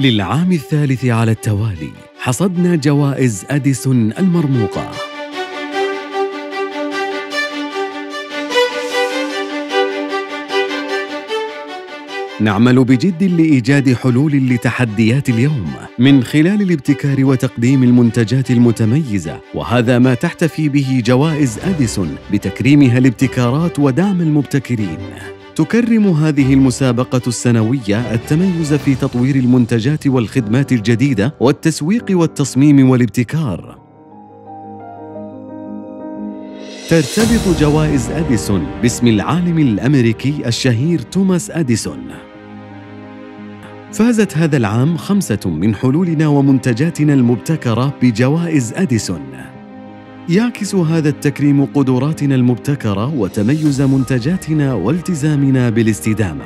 للعام الثالث على التوالي حصدنا جوائز أديسون المرموقة. نعمل بجد لإيجاد حلول لتحديات اليوم من خلال الابتكار وتقديم المنتجات المتميزة وهذا ما تحتفي به جوائز أديسون بتكريمها الابتكارات ودعم المبتكرين. تكرم هذه المسابقة السنوية التميز في تطوير المنتجات والخدمات الجديدة والتسويق والتصميم والابتكار ترتبط جوائز أديسون باسم العالم الأمريكي الشهير توماس أديسون فازت هذا العام خمسة من حلولنا ومنتجاتنا المبتكرة بجوائز أديسون. يعكس هذا التكريم قدراتنا المبتكرة وتميز منتجاتنا والتزامنا بالاستدامة.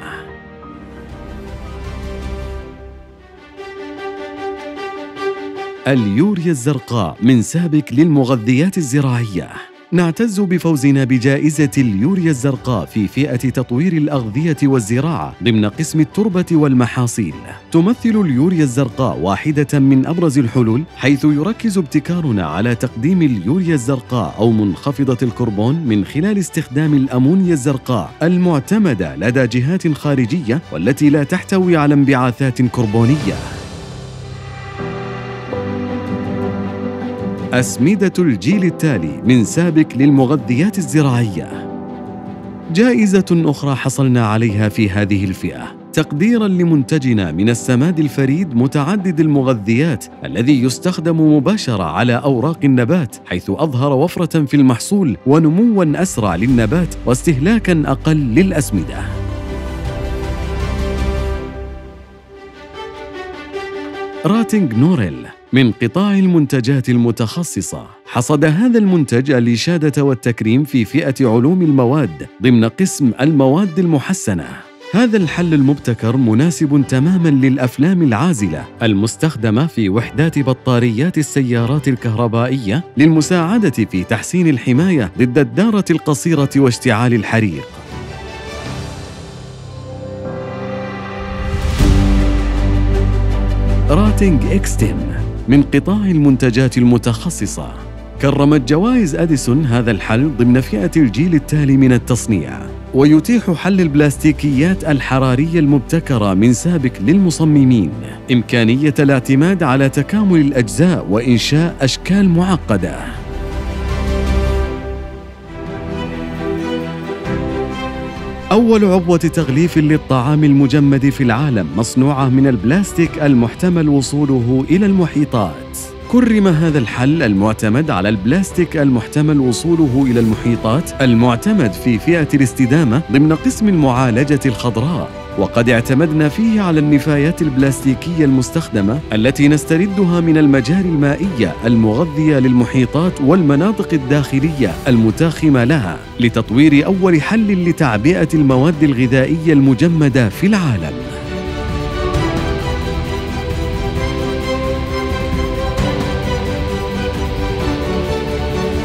اليوريا الزرقاء من سابك للمغذيات الزراعية نعتز بفوزنا بجائزة اليوريا الزرقاء في فئة تطوير الأغذية والزراعة ضمن قسم التربة والمحاصيل. تمثل اليوريا الزرقاء واحدة من أبرز الحلول حيث يركز ابتكارنا على تقديم اليوريا الزرقاء أو منخفضة الكربون من خلال استخدام الأمونيا الزرقاء المعتمدة لدى جهات خارجية والتي لا تحتوي على انبعاثات كربونية. أسمدة الجيل التالي من سابك للمغذيات الزراعية. جائزة أخرى حصلنا عليها في هذه الفئة تقديرا لمنتجنا من السماد الفريد متعدد المغذيات الذي يستخدم مباشرة على أوراق النبات حيث أظهر وفرة في المحصول ونموا أسرع للنبات واستهلاكا أقل للأسمدة. راتنج نوريل من قطاع المنتجات المتخصصة. حصد هذا المنتج الإشادة والتكريم في فئة علوم المواد ضمن قسم المواد المحسنة. هذا الحل المبتكر مناسب تماما للأفلام العازلة المستخدمة في وحدات بطاريات السيارات الكهربائية للمساعدة في تحسين الحماية ضد الدارة القصيرة واشتعال الحريق. راتنج EXTEM من قطاع المنتجات المتخصصة. كرمت جوائز أديسون هذا الحل ضمن فئة الجيل التالي من التصنيع. ويتيح حل البلاستيكيات الحرارية المبتكرة من سابك للمصممين. إمكانية الاعتماد على تكامل الأجزاء وإنشاء أشكال معقدة. أول عبوة تغليف للطعام المجمد في العالم مصنوعة من البلاستيك المحتمل وصوله إلى المحيطات. كرم هذا الحل المعتمد على البلاستيك المحتمل وصوله إلى المحيطات المعتمد في فئة الاستدامة ضمن قسم المعالجة الخضراء وقد اعتمدنا فيه على النفايات البلاستيكية المستخدمة التي نستردها من المجاري المائية المغذية للمحيطات والمناطق الداخلية المتاخمة لها لتطوير أول حل لتعبئة المواد الغذائية المجمدة في العالم.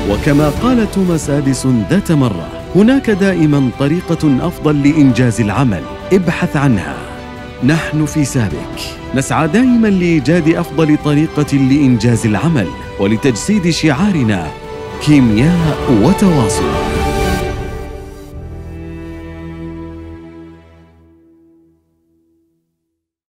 وكما قال توماس أديسون ذات مرة هناك دائما طريقة أفضل لإنجاز العمل ابحث عنها. نحن في سابك نسعى دائما لإيجاد أفضل طريقة لإنجاز العمل ولتجسيد شعارنا. كيمياء وتواصل.